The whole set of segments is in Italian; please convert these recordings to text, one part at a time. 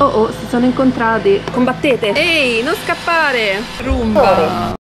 Oh oh, si sono incontrati. Combattete! Ehi, non scappare! Rumba!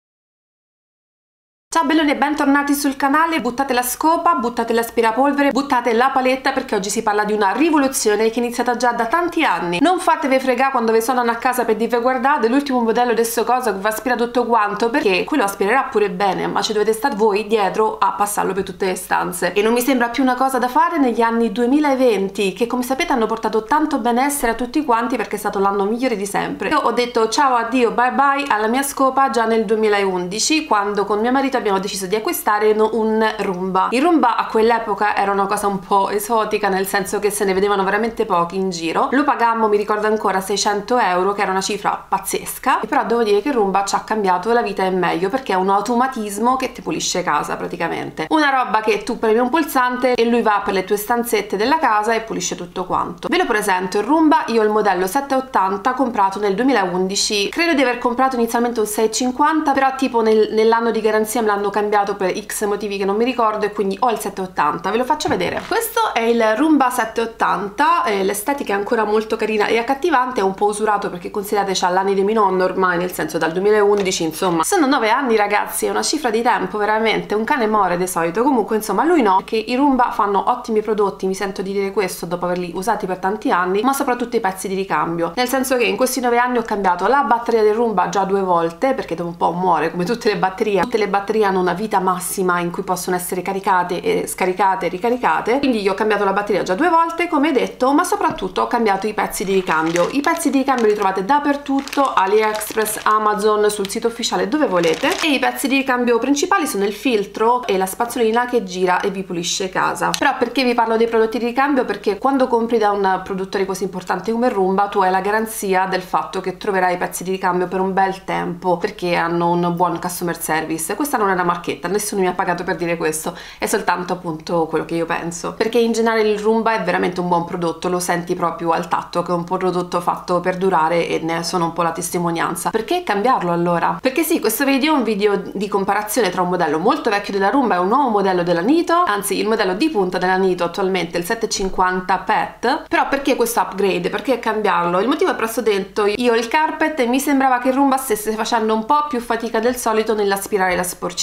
Ciao belloni e bentornati sul canale, buttate la scopa, buttate l'aspirapolvere, buttate la paletta perché oggi si parla di una rivoluzione che è iniziata già da tanti anni. Non fatevi fregare quando vi sono a casa per dirvi guardate l'ultimo modello questo cosa che vi aspira tutto quanto perché quello aspirerà pure bene ma ci dovete stare voi dietro a passarlo per tutte le stanze. E non mi sembra più una cosa da fare negli anni 2020 che come sapete hanno portato tanto benessere a tutti quanti perché è stato l'anno migliore di sempre. Io ho detto ciao addio bye bye alla mia scopa già nel 2011 quando con mio marito abbiamo deciso di acquistare un Roomba. Il Roomba a quell'epoca era una cosa un po' esotica nel senso che se ne vedevano veramente pochi in giro. Lo pagammo, mi ricordo ancora, 600 euro che era una cifra pazzesca, però devo dire che il Roomba ci ha cambiato la vita in meglio perché è un automatismo che ti pulisce casa praticamente. Una roba che tu premi un pulsante e lui va per le tue stanzette della casa e pulisce tutto quanto. Ve lo presento, il Roomba io ho il modello 780 comprato nel 2011, credo di aver comprato inizialmente un 650 però tipo nel, nell'anno di garanzia me l'hanno cambiato per x motivi che non mi ricordo e quindi ho il 780 ve lo faccio vedere. Questo è il Roomba 780 eh, l'estetica è ancora molto carina e accattivante è un po' usurato perché considerate c'ha l'anni di mio nonno ormai nel senso dal 2011 insomma. Sono 9 anni ragazzi è una cifra di tempo veramente un cane muore di solito. Comunque insomma lui no che i Roomba fanno ottimi prodotti mi sento di dire questo dopo averli usati per tanti anni ma soprattutto i pezzi di ricambio. Nel senso che in questi 9 anni ho cambiato la batteria del Roomba già due volte perché dopo un po' muore come tutte le batterie tutte le batterie hanno una vita massima in cui possono essere caricate e scaricate e ricaricate. Quindi io ho cambiato la batteria già due volte come detto ma soprattutto ho cambiato i pezzi di ricambio. I pezzi di ricambio li trovate dappertutto AliExpress, Amazon, sul sito ufficiale dove volete. E i pezzi di ricambio principali sono il filtro e la spazzolina che gira e vi pulisce casa. Però perché vi parlo dei prodotti di ricambio? perché quando compri da un produttore così importante come Roomba tu hai la garanzia del fatto che troverai i pezzi di ricambio per un bel tempo perché hanno un buon customer service. Questa non è una marchetta, nessuno mi ha pagato per dire questo, è soltanto appunto quello che io penso. Perché in generale il Roomba è veramente un buon prodotto, lo senti proprio al tatto che è un prodotto fatto per durare e ne sono un po' la testimonianza. Perché cambiarlo allora? Perché sì, questo video è un video di comparazione tra un modello molto vecchio della Roomba e un nuovo modello della Nito, anzi il modello di punta della Nito attualmente il 750 PET, però perché questo upgrade? Perché cambiarlo? Il motivo è presto detto, io il carpet e mi sembrava che il Roomba stesse facendo un po' più fatica del solito nell'aspirare la sporcizia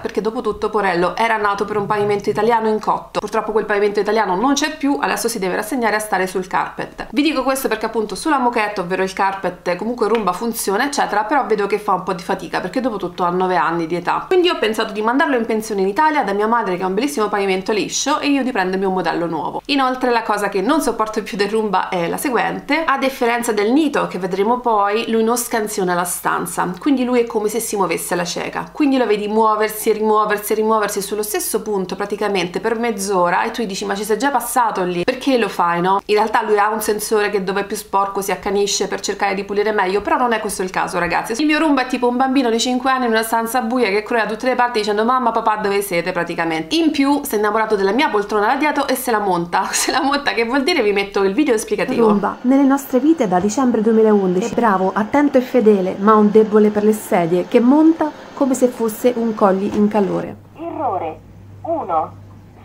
perché dopo tutto Porello era nato per un pavimento italiano in cotto. Purtroppo quel pavimento italiano non c'è più, adesso si deve rassegnare a stare sul carpet. Vi dico questo perché appunto sulla moquette, ovvero il carpet, comunque rumba funziona eccetera, però vedo che fa un po' di fatica perché dopo tutto ha 9 anni di età. Quindi ho pensato di mandarlo in pensione in Italia da mia madre che ha un bellissimo pavimento liscio e io di prendermi un modello nuovo. Inoltre la cosa che non sopporto più del rumba è la seguente, a differenza del Nito che vedremo poi, lui non scansiona la stanza, quindi lui è come se si muovesse la cieca, quindi lo vedi muoversi e rimuoversi e rimuoversi sullo stesso punto praticamente per mezz'ora e tu dici ma ci sei già passato lì? Perché lo fai no? in realtà lui ha un sensore che dove è più sporco si accanisce per cercare di pulire meglio però non è questo il caso ragazzi. Il mio Roomba è tipo un bambino di 5 anni in una stanza buia che crolla da tutte le parti dicendo mamma papà dove siete? praticamente. In più si è innamorato della mia poltrona da dietro e se la monta. Se la monta che vuol dire? Vi metto il video esplicativo. Roomba nelle nostre vite da dicembre 2011 è bravo attento e fedele ma un debole per le sedie che monta come se fosse un colli in calore. Errore 1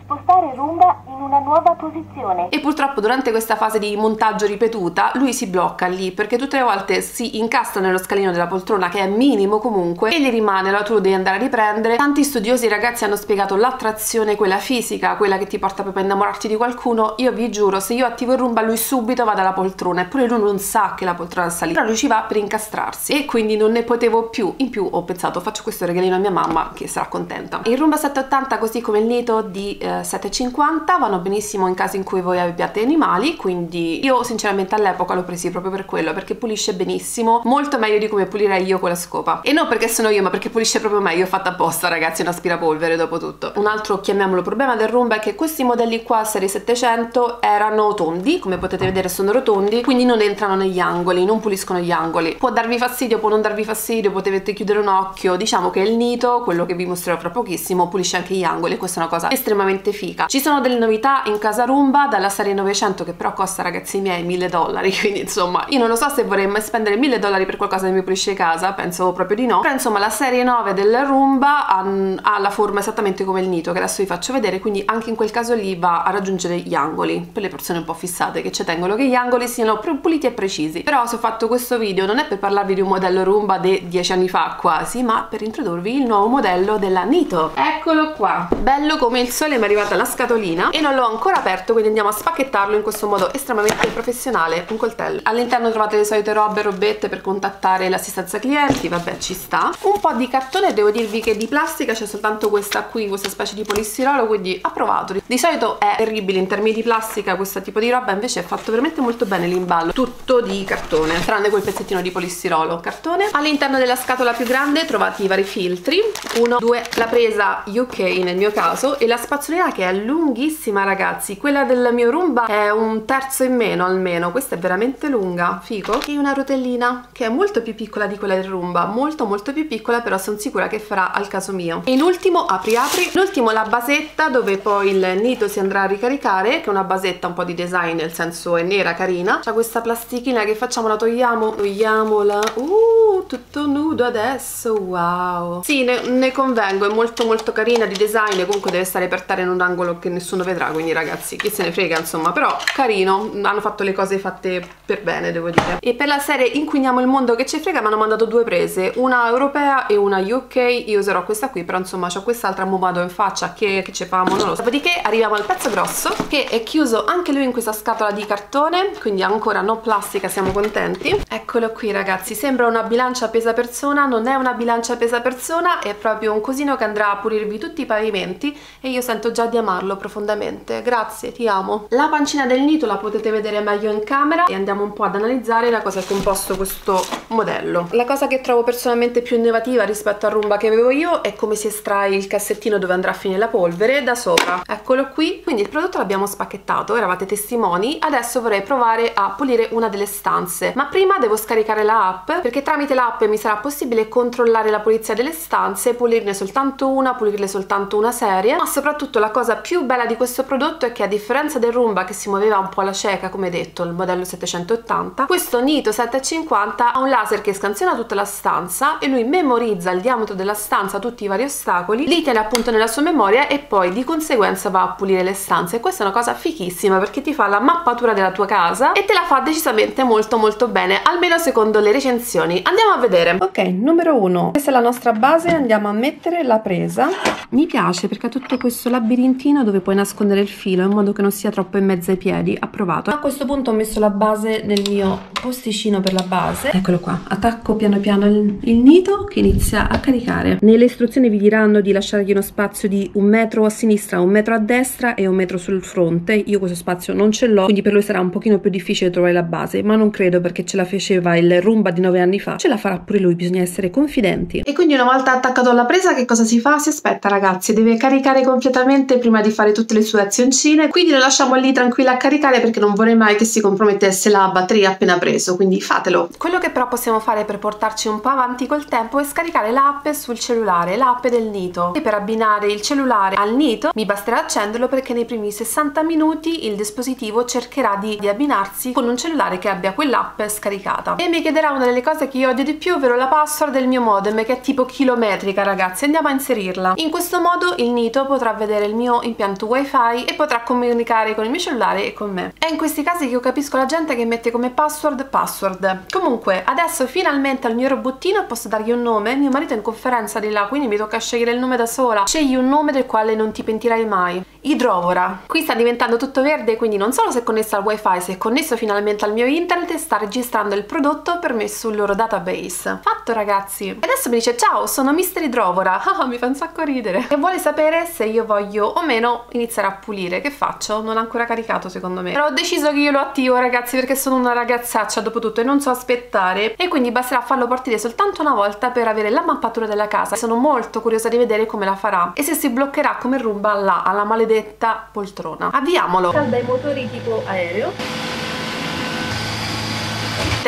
spostare Roomba in una nuova posizione. E purtroppo durante questa fase di montaggio ripetuta lui si blocca lì perché tutte le volte si incastra nello scalino della poltrona che è minimo comunque e gli rimane, allora tu devi andare a riprendere. Tanti studiosi ragazzi hanno spiegato l'attrazione, quella fisica, quella che ti porta proprio a innamorarti di qualcuno. Io vi giuro, se io attivo il Roomba lui subito va dalla poltrona eppure lui non sa che la poltrona sta lì, però lui ci va per incastrarsi e quindi non ne potevo più. In più ho pensato faccio questo regalino a mia mamma che sarà contenta. Il Roomba 780 così come il Nito di eh, 7,50 vanno benissimo in caso in cui voi abbiate animali quindi io sinceramente all'epoca l'ho presi proprio per quello perché pulisce benissimo molto meglio di come pulirei io con la scopa. E non perché sono io ma perché pulisce proprio meglio fatta apposta ragazzi un aspirapolvere dopo tutto. Un altro chiamiamolo problema del Roomba è che questi modelli qua serie 700 erano tondi come potete vedere sono rotondi quindi non entrano negli angoli non puliscono gli angoli. Può darvi fastidio può non darvi fastidio potete chiudere un occhio diciamo che il Nito quello che vi mostrerò fra pochissimo pulisce anche gli angoli questa è una cosa estremamente figa. Ci sono delle novità novità in casa Roomba dalla serie 900 che però costa ragazzi miei 1000 dollari, quindi insomma io non lo so se vorrei mai spendere 1000 dollari per qualcosa che mi pulisce casa, penso proprio di no, però insomma la serie 9 del Roomba ha, ha la forma esattamente come il Nito che adesso vi faccio vedere, quindi anche in quel caso lì va a raggiungere gli angoli, per le persone un po' fissate che ci tengono che gli angoli siano puliti e precisi, però se ho fatto questo video non è per parlarvi di un modello Roomba di 10 anni fa quasi, ma per introdurvi il nuovo modello della Nito. Eccolo qua, bello come il sole mi è arrivata la scatolina e non l'ho ancora aperto, quindi andiamo a spacchettarlo in questo modo estremamente professionale, un coltello. All'interno trovate le solite robe robette per contattare l'assistenza clienti, vabbè ci sta. Un po' di cartone, devo dirvi che di plastica c'è soltanto questa qui, questa specie di polistirolo, quindi approvato. Di solito è terribile in termini di plastica questo tipo di roba, invece è fatto veramente molto bene l'imballo, tutto di cartone, tranne quel pezzettino di polistirolo, cartone. All'interno della scatola più grande trovate i vari filtri, uno, due, la presa UK nel mio caso e la spazzolina che è lunghissima ragazzi, quella del mio Roomba è un terzo in meno almeno, questa è veramente lunga, figo. E una rotellina che è molto più piccola di quella del Roomba, molto molto più piccola però sono sicura che farà al caso mio. E in ultimo, apri apri, l'ultimo la basetta dove poi il nito si andrà a ricaricare, che è una basetta un po' di design, nel senso è nera, carina. C'ha questa plastichina che facciamo, la togliamo, togliamola, uh, tutto nudo adesso, wow. Sì, ne, ne convengo, è molto molto carina di design, comunque deve stare per terra in un angolo che nessuno vedrà, quindi ragazzi, chi se ne frega insomma, però carino, hanno fatto le cose fatte per bene devo dire. E per la serie Inquiniamo il mondo che ci frega mi hanno mandato due prese, una europea e una UK, io userò questa qui, però insomma ho quest'altra mumado in faccia che, che ci famo, non lo so. Dopodiché arriviamo al pezzo grosso, che è chiuso anche lui in questa scatola di cartone, quindi ancora non plastica, siamo contenti. Eccolo qui ragazzi, sembra una bilancia pesa persona, non è una bilancia pesa persona, è proprio un cosino che andrà a pulirvi tutti i pavimenti e io sento già di amarlo profondamente. Grazie, ti amo. La pancina del nito la potete vedere meglio in camera e andiamo un po' ad analizzare da cosa è composto questo modello. La cosa che trovo personalmente più innovativa rispetto al Roomba che avevo io è come si estrae il cassettino dove andrà a finire la polvere da sopra. Eccolo qui, quindi il prodotto l'abbiamo spacchettato, eravate testimoni, adesso vorrei provare a pulire una delle stanze, ma prima devo scaricare la app perché tramite l'app mi sarà possibile controllare la pulizia delle stanze, pulirne soltanto una, pulirle soltanto una serie, ma soprattutto la cosa più bella di questo prodotto è che a differenza del Roomba che si muoveva un po' alla cieca come detto, il modello 780, questo Nito 750 ha un laser che scansiona tutta la stanza e lui memorizza il diametro della stanza, tutti i vari ostacoli, li tiene appunto nella sua memoria e poi di conseguenza va a pulire le stanze e questa è una cosa fichissima perché ti fa la mappatura della tua casa e te la fa decisamente molto molto bene, almeno secondo le recensioni. Andiamo a vedere. Ok, numero uno. Questa è la nostra base, andiamo a mettere la presa. Mi piace perché ha tutto questo labirintino dove puoi nascondere il filo in modo che non sia troppo in mezzo ai piedi, approvato. A questo punto ho messo la base nel mio posticino per la base. Eccolo qua, attacco piano piano il, il nito che inizia a caricare. Nelle istruzioni vi diranno di lasciargli uno spazio di un metro a sinistra, un metro a destra e un metro sul fronte. Io questo spazio non ce l'ho, quindi per lui sarà un pochino più difficile trovare la base, ma non credo perché ce la faceva il Roomba di 9 anni fa. Ce la farà pure lui, bisogna essere confidenti. E quindi una volta attaccato alla presa che cosa si fa? Si aspetta ragazzi, deve caricare completamente prima di fare tutte le sue azioncine, quindi lo lasciamo lì tranquilla a caricare perché non vorrei mai che si compromettesse la batteria appena preso, quindi fatelo. Quello che però possiamo fare per portarci un po' avanti col tempo è scaricare l'app sul cellulare, l'app del Nito. E per abbinare il cellulare al Nito mi basterà accenderlo perché nei primi 60 minuti il dispositivo cercherà di, di abbinarsi con un cellulare che abbia quell'app scaricata. E mi chiederà una delle cose che io odio di più, ovvero la password del mio modem che è tipo chilometrica ragazzi, andiamo a inserirla. In questo modo il Nito potrà vedere il mio impianto wifi e potrà comunicare con il mio cellulare e con me. È in questi casi che io capisco la gente che mette come password password. Comunque adesso finalmente al mio robottino posso dargli un nome, mio marito è in conferenza di là quindi mi tocca scegliere il nome da sola. Scegli un nome del quale non ti pentirai mai. Idrovora. Qui sta diventando tutto verde quindi non solo se è connesso al wifi, se è connesso finalmente al mio internet e sta registrando il prodotto per me sul loro database. Fatto ragazzi. E adesso mi dice ciao sono Mister Idrovora. Ah, mi fa un sacco ridere. E vuole sapere se io voglio o meno iniziare a pulire. Che faccio? Non ha ancora caricato secondo me. Però ho deciso che io lo attivo ragazzi perché sono una ragazzaccia dopo tutto e non so aspettare. E quindi basterà farlo partire soltanto una volta per avere la mappatura della casa. Sono molto curiosa di vedere come la farà. E se si bloccherà come rumba là alla maledetta poltrona. Avviamolo. Calda i motori tipo aereo.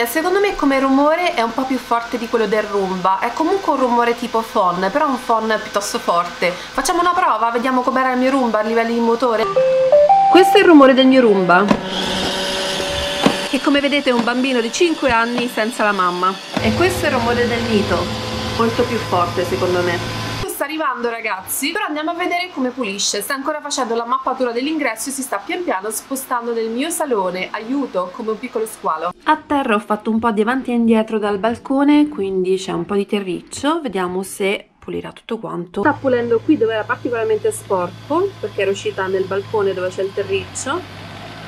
Secondo me come rumore è un po' più forte di quello del Roomba, è comunque un rumore tipo phon, però un phon piuttosto forte. Facciamo una prova, vediamo com'era il mio Roomba a livello di motore. Questo è il rumore del mio Roomba che come vedete è un bambino di 5 anni senza la mamma. E questo è il rumore del nido molto più forte secondo me sta arrivando ragazzi. Però andiamo a vedere come pulisce. Sta ancora facendo la mappatura dell'ingresso e si sta pian piano spostando nel mio salone. Aiuto come un piccolo squalo. A terra ho fatto un po' di avanti e indietro dal balcone quindi c'è un po' di terriccio. Vediamo se pulirà tutto quanto. Sta pulendo qui dove era particolarmente sporco perché era uscita nel balcone dove c'è il terriccio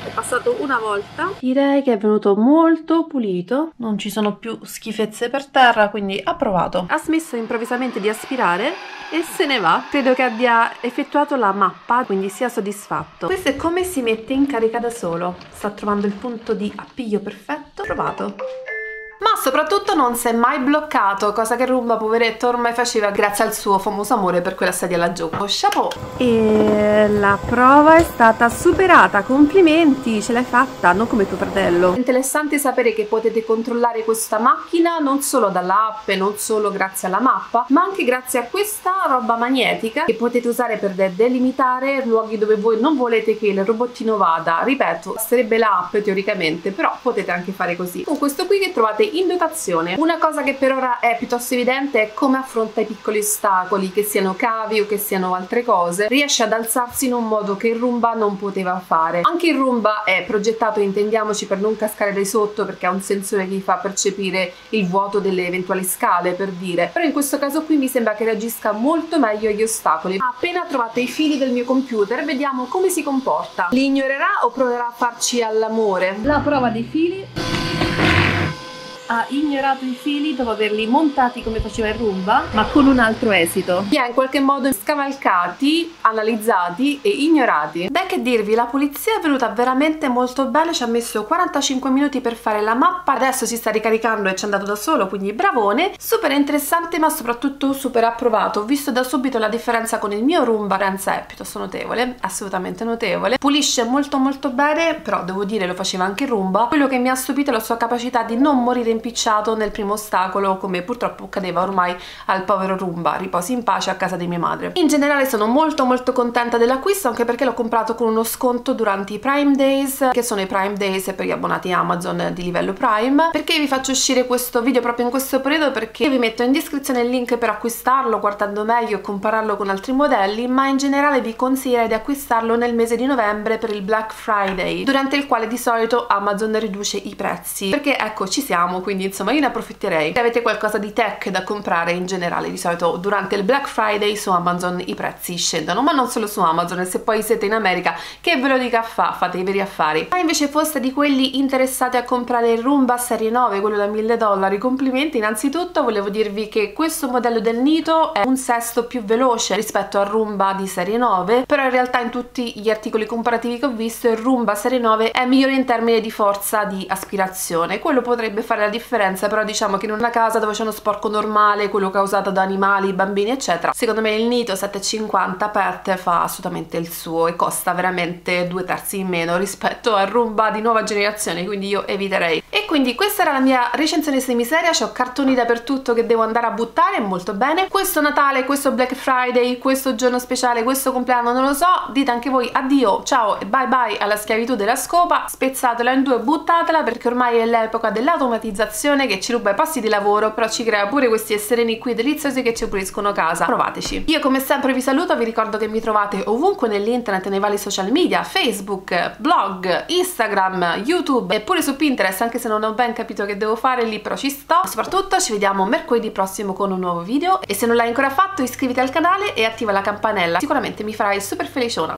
è passato una volta. Direi che è venuto molto pulito. Non ci sono più schifezze per terra quindi approvato ha smesso improvvisamente di aspirare e se ne va. Credo che abbia effettuato la mappa quindi sia soddisfatto. Questo è come si mette in carica da solo. Sta trovando il punto di appiglio perfetto. Trovato ma soprattutto non si è mai bloccato, cosa che Rumba poveretto ormai faceva grazie al suo famoso amore per quella sedia laggiù. Oh, chapeau! E la prova è stata superata, complimenti, ce l'hai fatta, non come tuo fratello. È interessante sapere che potete controllare questa macchina non solo dall'app e non solo grazie alla mappa, ma anche grazie a questa roba magnetica che potete usare per delimitare luoghi dove voi non volete che il robottino vada. Ripeto, sarebbe l'app teoricamente, però potete anche fare così. Con questo qui che trovate in dotazione. Una cosa che per ora è piuttosto evidente è come affronta i piccoli ostacoli, che siano cavi o che siano altre cose. Riesce ad alzarsi in un modo che il Roomba non poteva fare. Anche il Roomba è progettato, intendiamoci, per non cascare dai sotto perché ha un sensore che gli fa percepire il vuoto delle eventuali scale, per dire. Però in questo caso qui mi sembra che reagisca molto meglio agli ostacoli. Appena trovate i fili del mio computer, vediamo come si comporta. Li ignorerà o proverà a farci all'amore? La prova dei fili ha ignorato i fili dopo averli montati come faceva il Roomba, ma con un altro esito. Li ha in qualche modo scavalcati, analizzati e ignorati. Beh, che dirvi, la pulizia è venuta veramente molto bene, ci ha messo 45 minuti per fare la mappa, adesso si sta ricaricando e ci è andato da solo, quindi bravone. Super interessante, ma soprattutto super approvato. Ho visto da subito la differenza con il mio Roomba, Renza è piuttosto notevole, assolutamente notevole. Pulisce molto molto bene, però devo dire lo faceva anche il Roomba. Quello che mi ha stupito è la sua capacità di non morire in impicciato nel primo ostacolo come purtroppo accadeva ormai al povero Rumba, riposi in pace a casa di mia madre. In generale sono molto molto contenta dell'acquisto anche perché l'ho comprato con uno sconto durante i Prime Days, che sono i Prime Days per gli abbonati Amazon di livello Prime. Perché vi faccio uscire questo video proprio in questo periodo? Perché vi metto in descrizione il link per acquistarlo guardando meglio e compararlo con altri modelli, ma in generale vi consiglierei di acquistarlo nel mese di novembre per il Black Friday, durante il quale di solito Amazon riduce i prezzi. Perché ecco, ci siamo, quindi insomma io ne approfitterei. Se avete qualcosa di tech da comprare in generale di solito durante il Black Friday su Amazon i prezzi scendono ma non solo su Amazon. Se poi siete in America che ve lo dica fa fate i veri affari. Ma invece foste di quelli interessati a comprare il Roomba serie 9 quello da 1000 dollari complimenti. Innanzitutto volevo dirvi che questo modello del Nito è un sesto più veloce rispetto al Roomba di serie 9 però in realtà in tutti gli articoli comparativi che ho visto il Roomba serie 9 è migliore in termini di forza di aspirazione. Quello potrebbe fare la differenza però diciamo che in una casa dove c'è uno sporco normale quello causato da animali, bambini eccetera secondo me il Nito 750 pet fa assolutamente il suo e costa veramente due terzi in meno rispetto al Roomba di nuova generazione quindi io eviterei. E quindi questa era la mia recensione semiseria ho cartoni dappertutto che devo andare a buttare molto bene. Questo Natale, questo Black Friday questo giorno speciale, questo compleanno non lo so dite anche voi addio, ciao e bye bye alla schiavitù della scopa spezzatela in due, buttatela perché ormai è l'epoca dell'automatizzazione automatizzazione che ci ruba i posti di lavoro però ci crea pure questi esserini qui deliziosi che ci puliscono casa. Provateci. Io come sempre vi saluto vi ricordo che mi trovate ovunque nell'internet nei vari social media facebook blog instagram youtube e pure su pinterest anche se non ho ben capito che devo fare lì però ci sto. Soprattutto ci vediamo mercoledì prossimo con un nuovo video. E se non l'hai ancora fatto iscriviti al canale e attiva la campanella. Sicuramente mi farai super feliciona